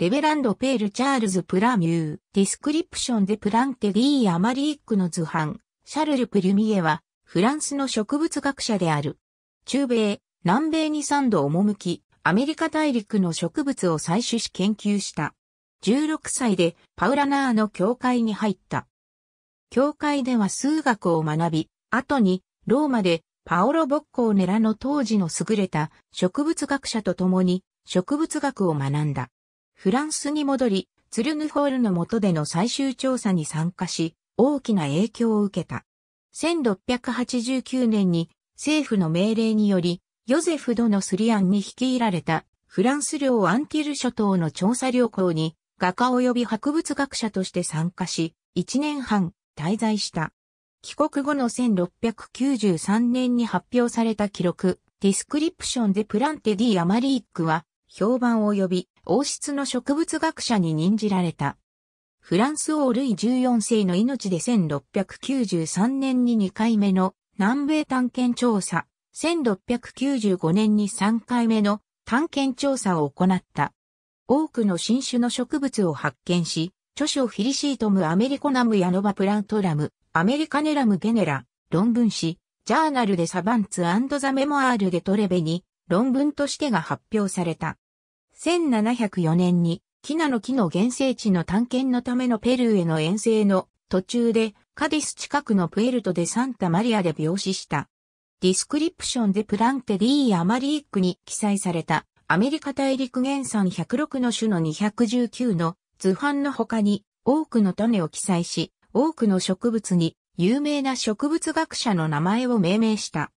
Révérend Père Charles Plumier、Description des plantes de l'Amérique の図版、シャルル・プリュミエは、フランスの植物学者である。中米、南米に3度赴き、アメリカ大陸の植物を採取し研究した。16歳でパウラナーの教会に入った。教会では数学を学び、後にローマでパオロ・ボッコーネらの当時の優れた植物学者と共に植物学を学んだ。フランスに戻り、ツルヌフォールの下での採集調査に参加し、大きな影響を受けた。1689年に政府の命令により、ヨゼフ・ドナ・スリアンに率いられたフランス領アンティル諸島の調査旅行に画家及び博物学者として参加し、1年半滞在した。帰国後の1693年に発表された記録、 Description des plantes de l'Amérique は、評判及び王室の植物学者に任じられた。フランス王ルイ14世の命で1693年に2回目の南米探検調査、1695年に3回目の探検調査を行った。多くの新種の植物を発見し、著書フィリシートムアメリコナムヤノバプラントラム、アメリカネラムゲネラ、論文誌、ジャーナルでサバンツthe Mémoires de Trévoux に論文としてが発表された。1704年に、キナの木の原生地の探検のためのペルーへの遠征の途中で、カディス近くのプエルト・デ・サンタマリアで病死した。 Description des plantes de l'Amérique に記載されたアメリカ大陸原産106の種の219の図版の他に多くの種を記載し、多くの植物に有名な植物学者の名前を命名した。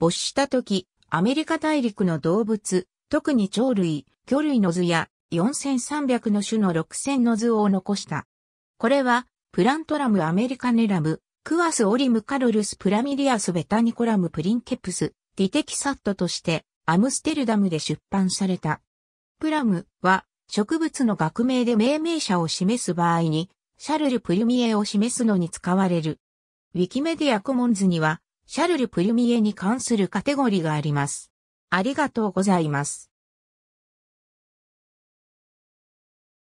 没した時、アメリカ大陸の動物、特に鳥類、魚類の図や4300の種の6000の図を残した。これは、 Plantarum Americanarum, quas olim Carolus Plumerius botanicorum princeps, detexit としてアムステルダムで出版された。プラムは植物の学名で命名者を示す場合に、シャルル・プリュミエを示すのに使われる。ウィキメディアコモンズには、シャルル・プリュミエに関するカテゴリーがあります。ありがとうございます。